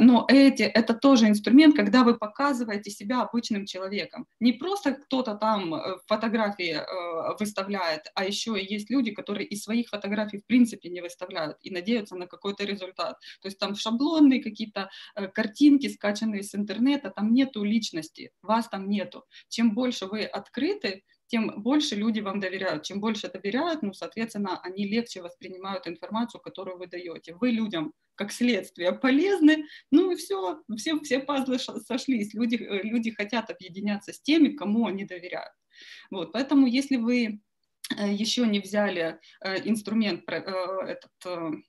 но эти, это тоже инструмент, когда вы показываете себя обычным человеком. Не просто кто-то там фотографии выставляет, а еще есть люди, которые своих фотографий в принципе не выставляют и надеются на какой-то результат. То есть там шаблонные какие-то э, картинки, скачанные с интернета, там нету личности, вас там нету. Чем больше вы открыты, тем больше люди вам доверяют. Чем больше доверяют, ну, соответственно, они легче воспринимают информацию, которую вы даете. Вы людям, как следствие, полезны, ну и все, все, все пазлы сошлись. Люди, э, люди хотят объединяться с теми, кому они доверяют. Вот, поэтому если вы еще не взяли э, инструмент э, этот,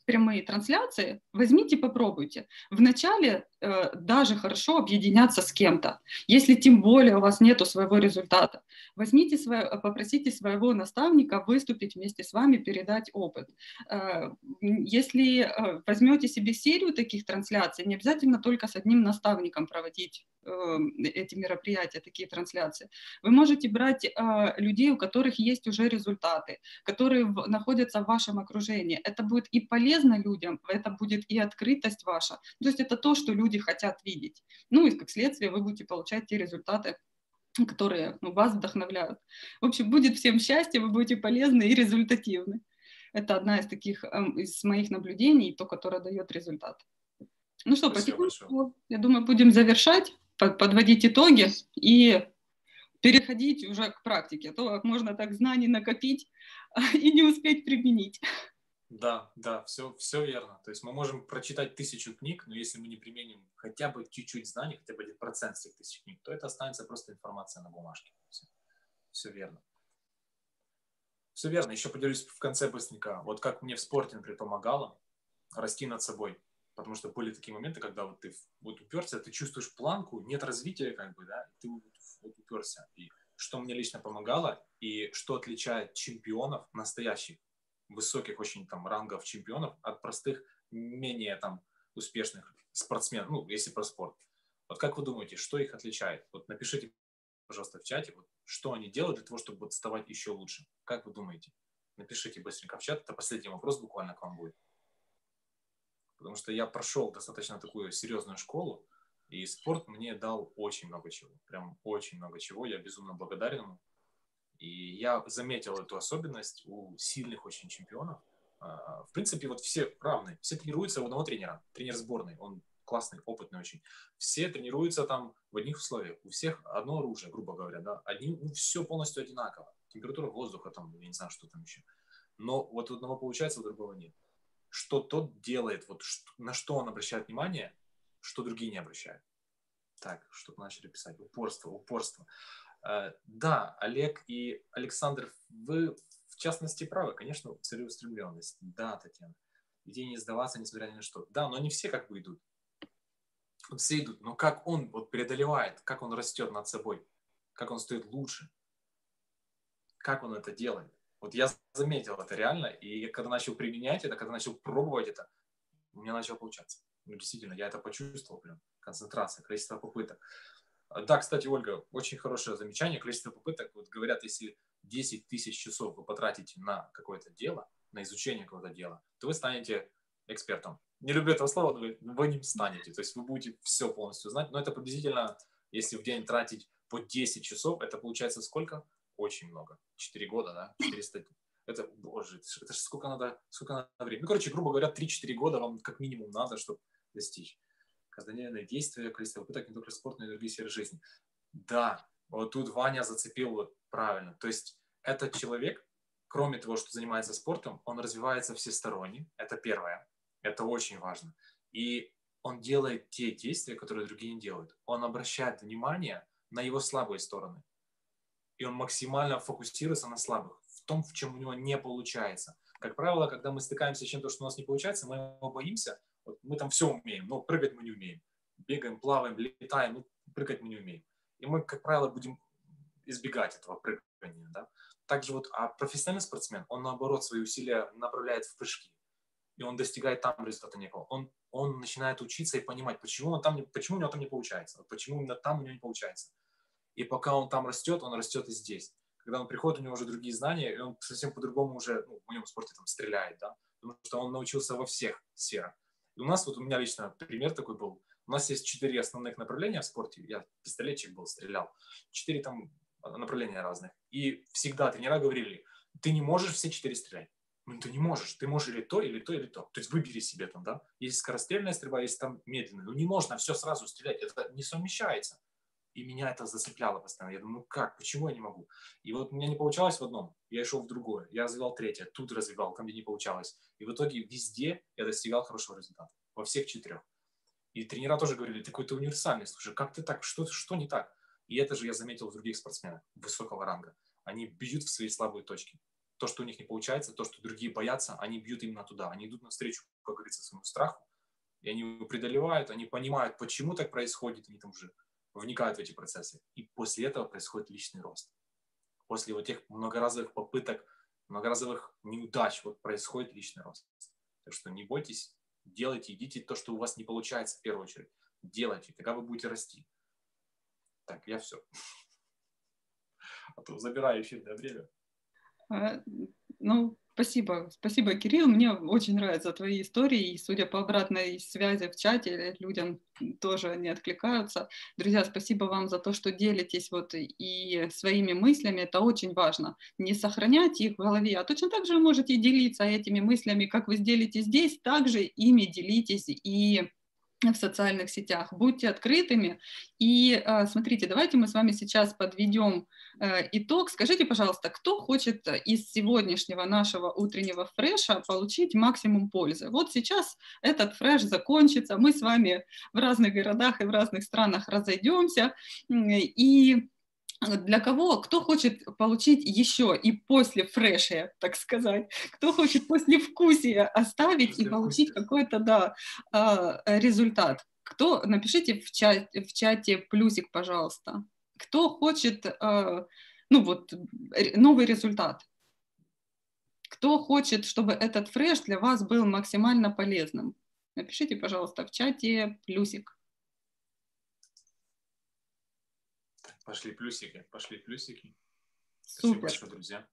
прямые трансляции, возьмите, попробуйте. Вначале даже хорошо объединяться с кем-то. Если тем более у вас нет своего результата, возьмите свое, попросите своего наставника выступить вместе с вами, передать опыт. Если возьмете себе серию таких трансляций, не обязательно только с одним наставником проводить эти мероприятия, такие трансляции. Вы можете брать людей, у которых есть уже результат результаты, которые находятся в вашем окружении. Это будет и полезно людям, это будет и открытость ваша. То есть это то, что люди хотят видеть. Ну и как следствие вы будете получать те результаты, которые ну, вас вдохновляют. В общем, будет всем счастье, вы будете полезны и результативны. Это одна из таких эм, из моих наблюдений, то, которое дает результат. Ну что, потихоньку, я думаю, будем завершать, подводить итоги и переходить уже к практике, а то как можно так знаний накопить и не успеть применить. Да, да, все, все верно. То есть мы можем прочитать тысячу книг, но если мы не применим хотя бы чуть-чуть знаний, хотя бы один процент этих тысяч книг, то это останется просто информация на бумажке. Все, все верно. Все верно. Еще поделюсь в конце быстренько. Вот как мне в спорте, например, помогало расти над собой. Потому что были такие моменты, когда вот ты вот уперся, ты чувствуешь планку, нет развития, как бы, да, ты вот уперся. И что мне лично помогало, и что отличает чемпионов, настоящих, высоких очень там рангов чемпионов от простых, менее там успешных спортсменов, ну, если про спорт. Вот как вы думаете, что их отличает? Вот напишите, пожалуйста, в чате, вот, что они делают для того, чтобы вот вставать еще лучше. Как вы думаете? Напишите быстренько в чат, это последний вопрос буквально к вам будет. Потому что я прошел достаточно такую серьезную школу, и спорт мне дал очень много чего, прям очень много чего. Я безумно благодарен ему. И я заметил эту особенность у сильных очень чемпионов. А, в принципе, вот все равны. Все тренируются у одного тренера. Тренер сборной. Он классный, опытный очень. Все тренируются там в одних условиях. У всех одно оружие, грубо говоря. Да? Одни, ну, все полностью одинаково. Температура воздуха, там, я не знаю, что там еще. Но вот у одного получается, у другого нет. что тот делает, вот что, на что он обращает внимание, что другие не обращают. Так, что-то начали писать. Упорство, упорство. Э, да, Олег и Александр, вы в частности правы, конечно, целеустремленность. Да, Татьяна. Идея не сдаваться, несмотря ни на что. Да, но не все как бы идут. Все идут, но как он вот преодолевает, как он растет над собой, как он стоит лучше, как он это делает. Вот я заметил это реально, и когда начал применять это, когда начал пробовать это, у меня начало получаться. Ну, действительно, я это почувствовал прям. Концентрация, количество попыток. Да, кстати, Ольга, очень хорошее замечание. Количество попыток, вот говорят, если 10 тысяч часов вы потратите на какое-то дело, на изучение какого-то дела, то вы станете экспертом. Не люблю этого слова, но вы, ним станете. То есть вы будете все полностью знать. Но это приблизительно, если в день тратить по 10 часов, это получается сколько? Очень много. 4 года, да? 400 это, боже, это же сколько надо, сколько надо времени. Ну, короче, грубо говоря, 3-4 года вам как минимум надо, чтобы достичь. Каждодневные действия, количество попыток не только спорт, но и другие сферы жизни. Да, вот тут Ваня зацепил вот правильно. То есть этот человек, кроме того, что занимается спортом, он развивается всесторонне. Это первое. Это очень важно. И он делает те действия, которые другие не делают. Он обращает внимание на его слабые стороны. И он максимально фокусируется на слабых, в том, в чем у него не получается. Как правило, когда мы стыкаемся с чем-то, что у нас не получается, мы его боимся. Мы там все умеем, но прыгать мы не умеем. Бегаем, плаваем, летаем, но прыгать мы не умеем. И мы, как правило, будем избегать этого прыгания. Да? Также вот а профессиональный спортсмен, он наоборот свои усилия направляет в прыжки и он достигает там результата некого. Он, он начинает учиться и понимать, почему, он там не, почему у него там не получается, почему именно там у него не получается. И пока он там растет, он растет и здесь. Когда он приходит, у него уже другие знания, и он совсем по-другому уже, ну, в моем спорте там стреляет, да, потому что он научился во всех сферах. И у нас, вот у меня лично пример такой был, у нас есть четыре основных направления в спорте, я пистолетчик был, стрелял, четыре там направления разных. И всегда тренера говорили, ты не можешь все четыре стрелять. Ну, ты не можешь. Ты можешь или то, или то, или то. То есть выбери себе там, да. Есть скорострельная стрельба, есть там медленная. Ну, не можно все сразу стрелять. Это не совмещается. И меня это зацепляло постоянно. Я думаю, ну как, почему я не могу? И вот у меня не получалось в одном, я шел в другое. Я развивал третье, тут развивал, ко мне не получалось. И в итоге везде я достигал хорошего результата. Во всех четырех. И тренера тоже говорили, ты какой-то универсальный. Слушай, как ты так, что, что не так? И это же я заметил в других спортсменах высокого ранга. Они бьют в свои слабые точки то, что у них не получается, то, что другие боятся, они бьют именно туда. Они идут навстречу, как говорится, своему страху, и они его преодолевают, они понимают, почему так происходит, они там уже вникают в эти процессы. И после этого происходит личный рост. После вот тех многоразовых попыток, многоразовых неудач вот происходит личный рост. Так что не бойтесь, делайте, идите то, что у вас не получается в первую очередь. Делайте, тогда вы будете расти. Так, я все. А то забираю эфирное время. А, ну, спасибо, спасибо, Кирилл. Мне очень нравятся твои истории, и судя по обратной связи в чате, людям тоже не откликаются. Друзья, спасибо вам за то, что делитесь вот и своими мыслями, это очень важно. Не сохранять их в голове, а точно так же вы можете делиться этими мыслями, как вы сделаете здесь, также ими делитесь и в социальных сетях. Будьте открытыми. И э, смотрите, давайте мы с вами сейчас подведем э, итог. Скажите, пожалуйста, кто хочет из сегодняшнего нашего утреннего фреша получить максимум пользы? Вот сейчас этот фреш закончится, мы с вами в разных городах и в разных странах разойдемся, и для кого, кто хочет получить еще и после фреша, так сказать, кто хочет после вкусия оставить после и получить какой-то, да, а, результат. Кто, напишите в чате, в чате плюсик, пожалуйста. Кто хочет, а, ну вот, новый результат. Кто хочет, чтобы этот фреш для вас был максимально полезным. Напишите, пожалуйста, в чате плюсик. Пошли плюсики, пошли плюсики. Супер. большое, друзья.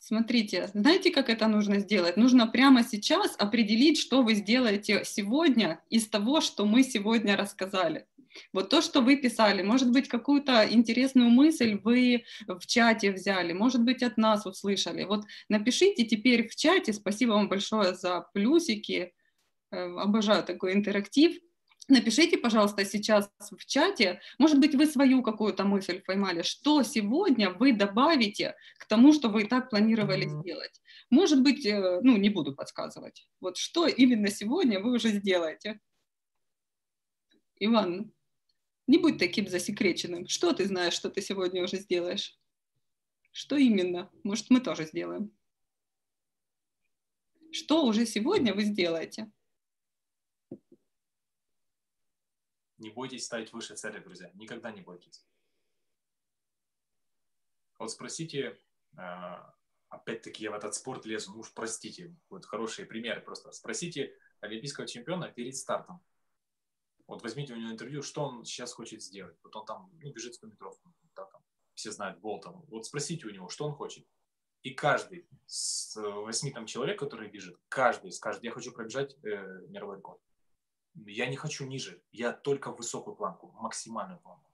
Смотрите, знаете, как это нужно сделать? Нужно прямо сейчас определить, что вы сделаете сегодня из того, что мы сегодня рассказали. Вот то, что вы писали, может быть, какую-то интересную мысль вы в чате взяли, может быть, от нас услышали. Вот напишите теперь в чате, спасибо вам большое за плюсики, э, обожаю такой интерактив. Напишите, пожалуйста, сейчас в чате, может быть, вы свою какую-то мысль поймали, что сегодня вы добавите к тому, что вы и так планировали mm-hmm. сделать. Может быть, э, ну, не буду подсказывать. Вот что именно сегодня вы уже сделаете. Иван, не будь таким засекреченным. Что ты знаешь, что ты сегодня уже сделаешь? Что именно? Может, мы тоже сделаем? Что уже сегодня вы сделаете? Не бойтесь ставить выше цели, друзья. Никогда не бойтесь. Вот спросите, а, опять-таки я в этот спорт лезу, ну уж простите, вот хорошие примеры просто. Спросите олимпийского чемпиона перед стартом. Вот возьмите у него интервью, что он сейчас хочет сделать. Вот он там ну, бежит 100 метров, да, там, все знают, Болтон. Вот спросите у него, что он хочет. И каждый с восьми там человек, который бежит, каждый скажет, я хочу пробежать э, мировой рекорд я не хочу ниже, я только высокую планку, максимальную планку.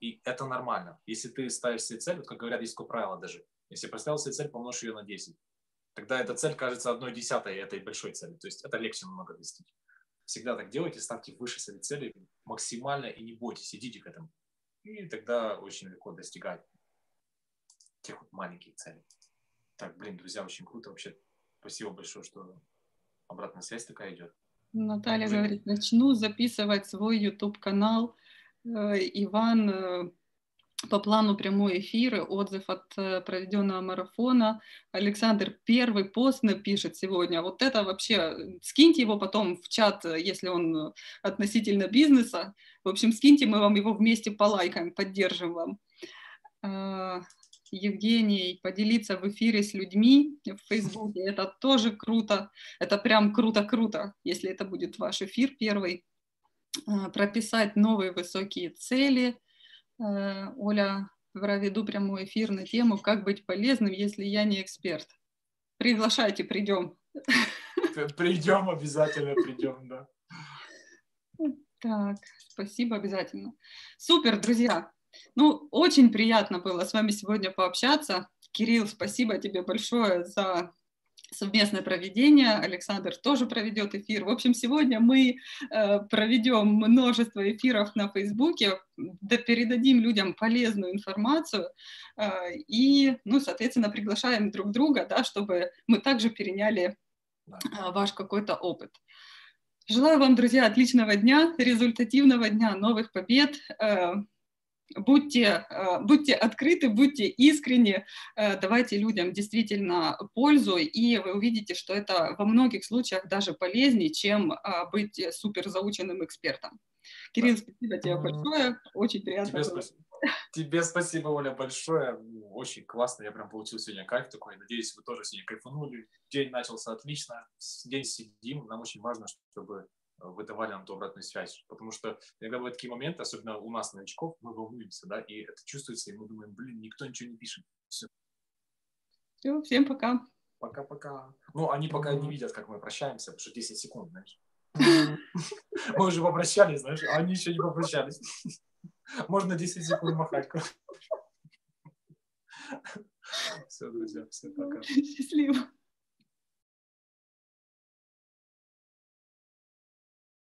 И это нормально. Если ты ставишь себе цель, вот как говорят, есть такое правило даже, если поставил себе цель, помножь ее на 10, тогда эта цель кажется одной десятой этой большой цели. То есть это легче намного достичь. Всегда так делайте, ставьте выше свои цели максимально и не бойтесь, идите к этому. И тогда очень легко достигать тех вот маленьких целей. Так, блин, друзья, очень круто вообще. Спасибо большое, что обратная связь такая идет. Наталья говорит, начну записывать свой YouTube-канал. Э, Иван э, по плану прямой эфир, отзыв от э, проведенного марафона. Александр первый пост напишет сегодня. Вот это вообще, скиньте его потом в чат, если он относительно бизнеса. В общем, скиньте, мы вам его вместе полайкаем, поддержим вам. Евгений, поделиться в эфире с людьми в Фейсбуке. Это тоже круто. Это прям круто-круто, если это будет ваш эфир первый. А, прописать новые высокие цели. А, Оля, проведу прямой эфир на тему «Как быть полезным, если я не эксперт». Приглашайте, придем. Придем, обязательно придем, да. Так, спасибо обязательно. Супер, друзья. Ну, очень приятно было с вами сегодня пообщаться. Кирилл, спасибо тебе большое за совместное проведение. Александр тоже проведет эфир. В общем, сегодня мы э, проведем множество эфиров на Фейсбуке, да передадим людям полезную информацию э, и, ну, соответственно, приглашаем друг друга, да, чтобы мы также переняли э, ваш какой-то опыт. Желаю вам, друзья, отличного дня, результативного дня, новых побед. Будьте, э, будьте открыты, будьте искренни, э, давайте людям действительно пользу, и вы увидите, что это во многих случаях даже полезнее, чем а, быть супер заученным экспертом. Кирилл, спасибо тебе большое, очень приятно тебе было. Спасибо. Тебе спасибо, Оля, большое. Очень классно. Я прям получил сегодня кайф такой. Надеюсь, вы тоже сегодня кайфанули. День начался отлично. День сидим. Нам очень важно, чтобы выдавали нам ту обратную связь. Потому что иногда бывают такие моменты, особенно у нас, новичков, мы волнуемся, да, и это чувствуется, и мы думаем, блин, никто ничего не пишет. Все. Все, всем пока. Пока-пока. Ну, они пока не видят, как мы прощаемся, потому что 10 секунд, знаешь. Мы уже попрощались, знаешь, а они еще не попрощались. Можно 10 секунд махать. Все, друзья, всем пока. Счастливо.